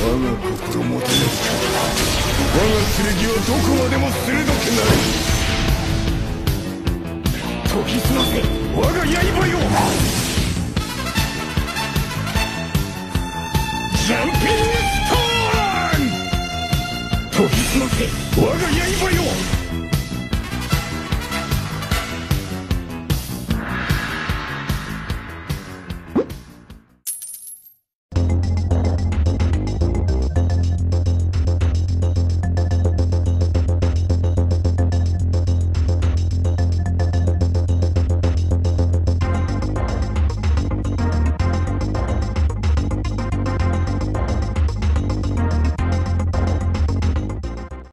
我が心もたなすか。我が剣はどこまでも鋭くなる研ぎ澄ませ我が刃よジャンピングストーン研ぎ澄ませ我が刃よ